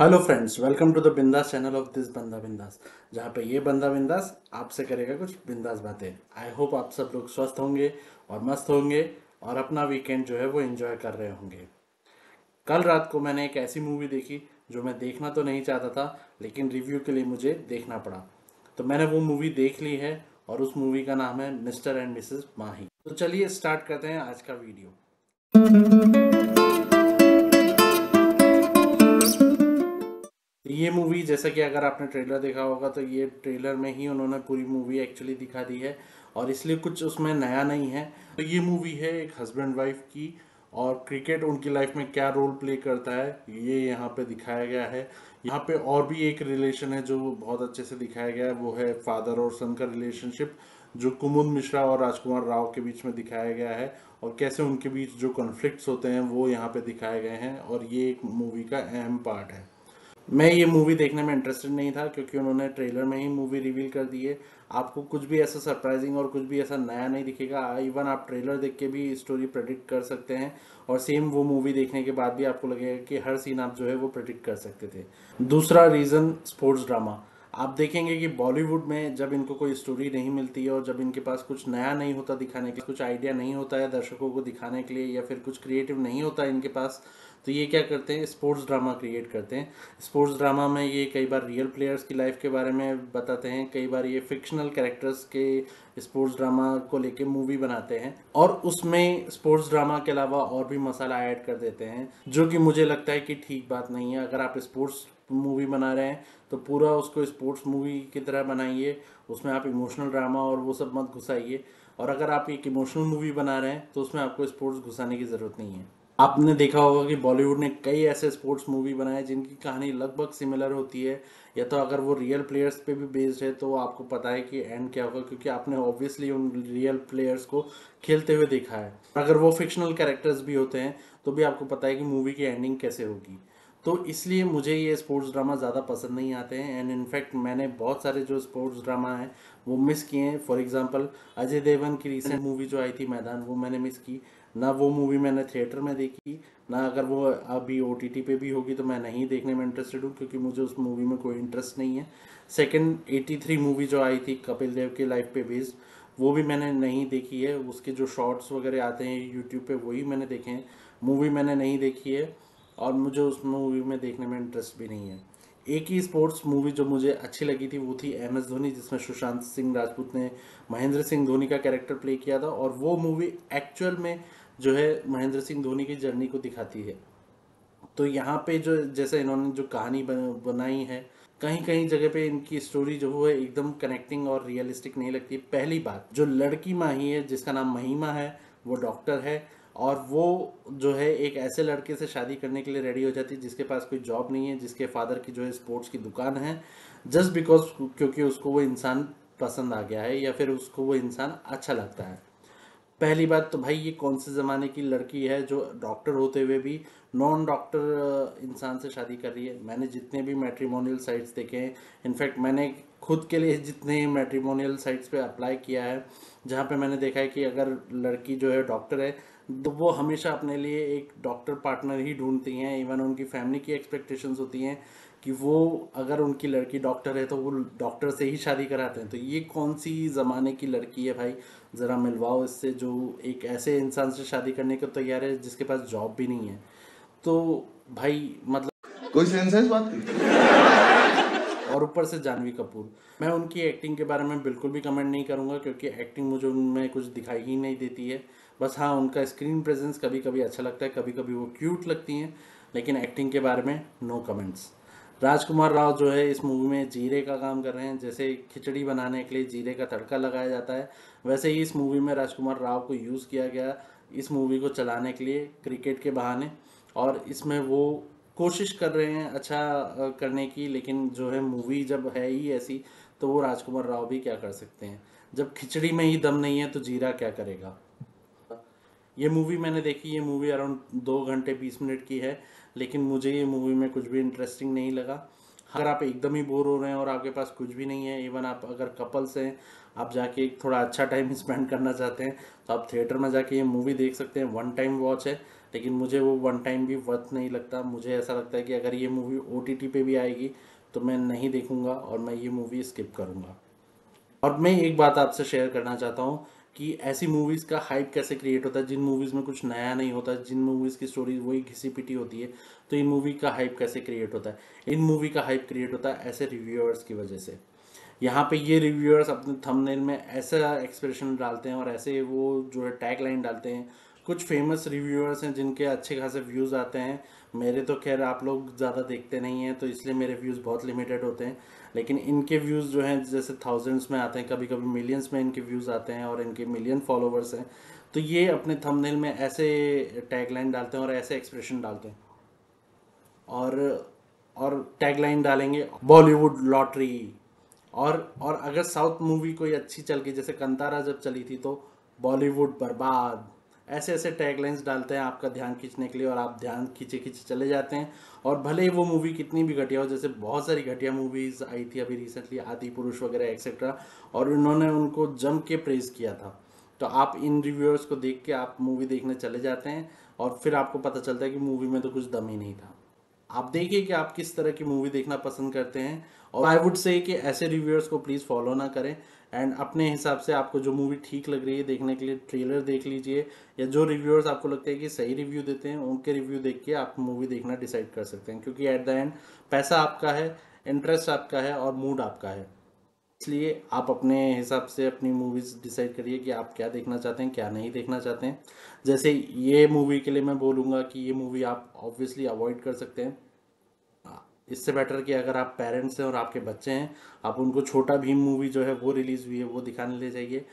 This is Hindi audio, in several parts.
Hello friends welcome to the Bindaas channel of this Banda Bindaas जहाँ पे ये बंदा बिंदास आपसे करेगा कुछ बिंदास बातें। आई होप आप सब लोग स्वस्थ होंगे और मस्त होंगे और अपना वीकेंड जो है वो एंजॉय कर रहे होंगे। कल रात को मैंने एक ऐसी मूवी देखी जो मैं देखना तो नहीं चाहता था, लेकिन रिव्यू के लिए मुझे देखना पड़ा। तो मैंने वो मूवी देख ली है और उस मूवी का नाम है मिस्टर एंड मिसेस माही तो चलिए स्टार्ट करते हैं आज का वीडियो ये मूवी जैसा कि अगर आपने ट्रेलर देखा होगा तो ये ट्रेलर में ही उन्होंने पूरी मूवी एक्चुअली दिखा दी है और इसलिए कुछ उसमें नया नहीं है। तो ये मूवी है एक हस्बैंड वाइफ की और क्रिकेट उनकी लाइफ में क्या रोल प्ले करता है, ये यहाँ पे दिखाया गया है। यहाँ पे और भी एक रिलेशन है जो बहुत अच्छे से दिखाया गया है, वो है फादर और सन का रिलेशनशिप जो कुमुद मिश्रा और राजकुमार राव के बीच में दिखाया गया है और कैसे उनके बीच जो कॉन्फ्लिक्ट्स होते हैं, वो यहाँ पे दिखाए गए हैं और ये एक मूवी का अहम पार्ट है। मैं ये मूवी देखने में इंटरेस्टेड नहीं था क्योंकि उन्होंने ट्रेलर में ही मूवी रिवील कर दी है। आपको कुछ भी ऐसा सरप्राइजिंग और कुछ भी ऐसा नया नहीं दिखेगा। इवन आप ट्रेलर देख के भी स्टोरी प्रेडिक्ट कर सकते हैं और सेम वो मूवी देखने के बाद भी आपको लगेगा कि हर सीन आप जो है वो प्रेडिक्ट कर सकते थे। दूसरा रीज़न स्पोर्ट्स ड्रामा आप देखेंगे कि बॉलीवुड में जब इनको कोई स्टोरी नहीं मिलती है और जब इनके पास कुछ नया नहीं होता दिखाने के कुछ आइडिया नहीं होता है दर्शकों को दिखाने के लिए या फिर कुछ क्रिएटिव नहीं होता इनके पास तो ये क्या करते हैं स्पोर्ट्स ड्रामा क्रिएट करते हैं। स्पोर्ट्स ड्रामा में ये कई बार रियल प्लेयर्स की लाइफ के बारे में बताते हैं, कई बार ये फिक्शनल कैरेक्टर्स के स्पोर्ट्स ड्रामा को लेके मूवी बनाते हैं और उसमें स्पोर्ट्स ड्रामा के अलावा और भी मसाला ऐड कर देते हैं, जो कि मुझे लगता है कि ठीक बात नहीं है। अगर आप स्पोर्ट्स मूवी बना रहे हैं तो पूरा उसको स्पोर्ट्स मूवी की तरह बनाइए, उसमें आप इमोशनल ड्रामा और वो सब मत घुसाइए। और अगर आप एक इमोशनल मूवी बना रहे हैं तो उसमें आपको स्पोर्ट्स घुसाने की ज़रूरत नहीं है। आपने देखा होगा कि बॉलीवुड ने कई ऐसे स्पोर्ट्स मूवी बनाए जिनकी कहानी लगभग सिमिलर होती है। या तो अगर वो रियल प्लेयर्स पे भी बेस्ड है तो आपको पता है कि एंड क्या होगा, क्योंकि आपने ऑब्वियसली उन रियल प्लेयर्स को खेलते हुए देखा है। अगर वो फिक्शनल कैरेक्टर्स भी होते हैं तो भी आपको पता है कि मूवी की एंडिंग कैसे होगी। तो इसलिए मुझे ये स्पोर्ट्स ड्रामा ज़्यादा पसंद नहीं आते हैं। एंड इनफैक्ट मैंने बहुत सारे जो स्पोर्ट्स ड्रामा हैं, वो मिस किए हैं। फॉर एग्जांपल अजय देवगन की रिसेंट मूवी जो आई थी मैदान, वो मैंने मिस की। ना वो मूवी मैंने थिएटर में देखी, ना अगर वो अभी ओ टी पे भी होगी तो मैं नहीं देखने में इंटरेस्टेड हूँ, क्योंकि मुझे उस मूवी में कोई इंटरेस्ट नहीं है। सेकेंड एटी थ्री मूवी जो आई थी, कपिल देव के लाइफ पे बेस्ड वो भी मैंने नहीं देखी है। उसके जो शॉर्ट्स वगैरह आते हैं यूट्यूब पे, वही मैंने देखे हैं। मूवी मैंने नहीं देखी है। और मुझे उस मूवी में देखने में इंटरेस्ट भी नहीं है। एक ही स्पोर्ट्स मूवी जो मुझे अच्छी लगी थी, वो थी एम एस धोनी जिसमें सुशांत सिंह राजपूत ने महेंद्र सिंह धोनी का कैरेक्टर प्ले किया था और वो मूवी एक्चुअल में जो है महेंद्र सिंह धोनी की जर्नी को दिखाती है। तो यहाँ पे जो, जैसे इन्होंने जो कहानी बनाई है कहीं कहीं जगह पे इनकी स्टोरी जो है एकदम कनेक्टिंग और रियलिस्टिक नहीं लगती। पहली बात, जो लड़की माही है, जिसका नाम महिमा है, वो डॉक्टर है और वो जो है एक ऐसे लड़के से शादी करने के लिए रेडी हो जाती है, जिसके पास कोई जॉब नहीं है, जिसके फादर की जो है स्पोर्ट्स की दुकान है जस्ट बिकॉज़ क्योंकि उसको वो इंसान पसंद आ गया है या फिर उसको वो इंसान अच्छा लगता है। पहली बात तो भाई ये कौन से ज़माने की लड़की है जो डॉक्टर होते हुए भी नॉन डॉक्टर इंसान से शादी कर रही है? मैंने जितने भी मैट्रीमोनियल साइट्स देखे हैं, इनफैक्ट मैंने खुद के लिए जितने मैट्रीमोनियल साइट्स पे अप्लाई किया है, जहाँ पे मैंने देखा है कि अगर लड़की जो है डॉक्टर है तो वो हमेशा अपने लिए एक डॉक्टर पार्टनर ही ढूंढती हैं, इवन उनकी फैमिली की एक्सपेक्टेशंस होती हैं। कि वो अगर उनकी लड़की डॉक्टर है तो वो डॉक्टर से ही शादी कराते हैं। तो ये कौन सी ज़माने की लड़की है भाई? ज़रा मिलवाओ इससे जो एक ऐसे इंसान से शादी करने को तैयार है जिसके पास जॉब भी नहीं है। तो भाई मतलब कोई सेंस है इस बात की और ऊपर से जानवी कपूर। मैं उनकी एक्टिंग के बारे में बिल्कुल भी कमेंट नहीं करूँगा क्योंकि एक्टिंग मुझे उनमें कुछ दिखाई ही नहीं देती है। बस हाँ उनका स्क्रीन प्रेजेंस कभी कभी अच्छा लगता है कभी कभी वो क्यूट लगती हैं लेकिन एक्टिंग के बारे में नो कमेंट्स राजकुमार राव जो है इस मूवी में जीरे का काम कर रहे हैं। जैसे खिचड़ी बनाने के लिए जीरे का तड़का लगाया जाता है, वैसे ही इस मूवी में राजकुमार राव को यूज़ किया गया इस मूवी को चलाने के लिए क्रिकेट के बहाने। और इसमें वो कोशिश कर रहे हैं अच्छा करने की, लेकिन जो है मूवी जब है ही ऐसी तो वो राजकुमार राव भी क्या कर सकते हैं? जब खिचड़ी में ही दम नहीं है तो जीरा क्या करेगा? ये मूवी मैंने देखी, ये मूवी अराउंड दो घंटे, बीस मिनट की है, लेकिन मुझे ये मूवी में कुछ भी इंटरेस्टिंग नहीं लगा। अगर आप एकदम ही बोर हो रहे हैं और आपके पास कुछ भी नहीं है इवन आप अगर कपल्स हैं, आप जाके एक थोड़ा अच्छा टाइम स्पेंड करना चाहते हैं तो आप थिएटर में जाके ये मूवी देख सकते हैं। वन टाइम वॉच है, लेकिन मुझे वो वन टाइम भी वर्थ नहीं लगता। मुझे ऐसा लगता है कि अगर ये मूवी ओ पे भी आएगी तो मैं नहीं देखूँगा और मैं ये मूवी स्किप करूँगा। और मैं एक बात आपसे शेयर करना चाहता हूँ कि ऐसी मूवीज़ का हाइप कैसे क्रिएट होता है? जिन मूवीज़ में कुछ नया नहीं होता, जिन मूवीज़ की स्टोरी वही घिसी पिटी होती है तो इन मूवी का हाइप कैसे क्रिएट होता है? इन मूवी का हाइप क्रिएट होता है ऐसे रिव्यूअर्स की वजह से। यहाँ पे ये रिव्यूअर्स अपने थंबनेल में ऐसा एक्सप्रेशन डालते हैं और ऐसे वो जो है टैग लाइन डालते हैं। कुछ फ़ेमस रिव्यूअर्स हैं जिनके अच्छे खासे व्यूज़ आते हैं। मेरे तो खैर आप लोग ज़्यादा देखते नहीं हैं तो इसलिए मेरे व्यूज़ बहुत लिमिटेड होते हैं। लेकिन इनके व्यूज़ जो हैं, जैसे थाउजेंड्स में आते हैं कभी कभी मिलियंस में इनके व्यूज़ आते हैं और इनके मिलियन फॉलोवर्स हैं तो ये अपने थंबनेल में ऐसे टैगलाइन डालते हैं और ऐसे एक्सप्रेशन डालते हैं। और और टैगलाइन डालेंगे बॉलीवुड लॉटरी और और अगर साउथ मूवी कोई अच्छी चल गई, जैसे कंतारा जब चली थी तो बॉलीवुड बर्बाद। ऐसे ऐसे टैगलाइंस डालते हैं आपका ध्यान खींचने के लिए और आप ध्यान खींचे खींचे चले जाते हैं। और भले ही वो मूवी कितनी भी घटिया हो, जैसे बहुत सारी घटिया मूवीज़ आई थी अभी रिसेंटली आदि पुरुष वगैरह एक्सेट्रा और उन्होंने उनको जम के प्रेज किया था। तो आप इन रिव्यूअर्स को देख के आप मूवी देखने चले जाते हैं और फिर आपको पता चलता है कि मूवी में तो कुछ दम ही नहीं था। आप देखिए कि आप किस तरह की मूवी देखना पसंद करते हैं। और आई वुड से कि ऐसे रिव्यूअर्स को प्लीज़ फॉलो ना करें। एंड अपने हिसाब से आपको जो मूवी ठीक लग रही है देखने के लिए ट्रेलर देख लीजिए, या जो रिव्यूअर्स आपको लगता है कि सही रिव्यू देते हैं, उनके रिव्यू देख के आप मूवी देखना डिसाइड कर सकते हैं। क्योंकि एट द एंड पैसा आपका है इंटरेस्ट आपका है और मूड आपका है। इसलिए आप अपने हिसाब से अपनी मूवीज़ डिसाइड करिए कि आप क्या देखना चाहते हैं, क्या नहीं देखना चाहते हैं। जैसे ये मूवी के लिए मैं बोलूँगा कि ये मूवी आप ऑब्वियसली अवॉइड कर सकते हैं। इससे बेटर कि अगर आप पेरेंट्स हैं और आपके बच्चे हैं, आप उनको छोटा भीम मूवी जो है वो रिलीज़ हुई है, वो दिखाने ले जाइए।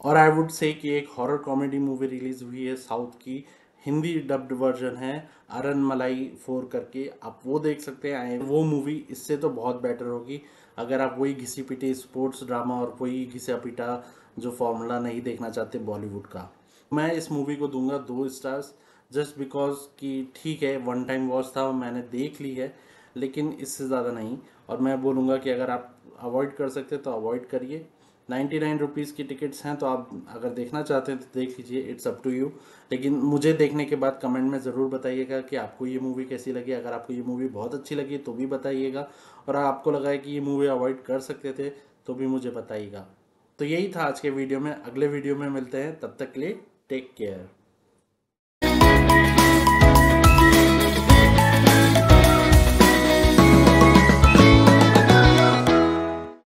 और आई वुड से कि एक हॉरर कॉमेडी मूवी रिलीज़ हुई है साउथ की। हिंदी डब्ड वर्जन है, अरन मलाई फोर करके। आप वो देख सकते हैं, वो मूवी इससे तो बहुत बेटर होगी। अगर आप वही घिसी पिटी स्पोर्ट्स ड्रामा और वही घिसा पिटा जो फॉर्मूला नहीं देखना चाहते बॉलीवुड का, मैं इस मूवी को दूँगा दो स्टार्स जस्ट बिकॉज़ कि ठीक है वन टाइम वॉच था मैंने देख ली है, लेकिन इससे ज़्यादा नहीं। और मैं बोलूँगा कि अगर आप अवॉइड कर सकते तो अवॉइड करिए। नाइन्टी नाइन रुपीज़ की टिकट्स हैं तो आप अगर देखना चाहते हैं तो देख लीजिए इट्स अप टू यू लेकिन मुझे देखने के बाद कमेंट में ज़रूर बताइएगा कि आपको ये मूवी कैसी लगी। अगर आपको ये मूवी बहुत अच्छी लगी तो भी बताइएगा। और आपको लगा है कि ये मूवी अवॉइड कर सकते थे तो भी मुझे बताइएगा। तो यही था आज के वीडियो में। अगले वीडियो में मिलते हैं। तब तक के लिए टेक केयर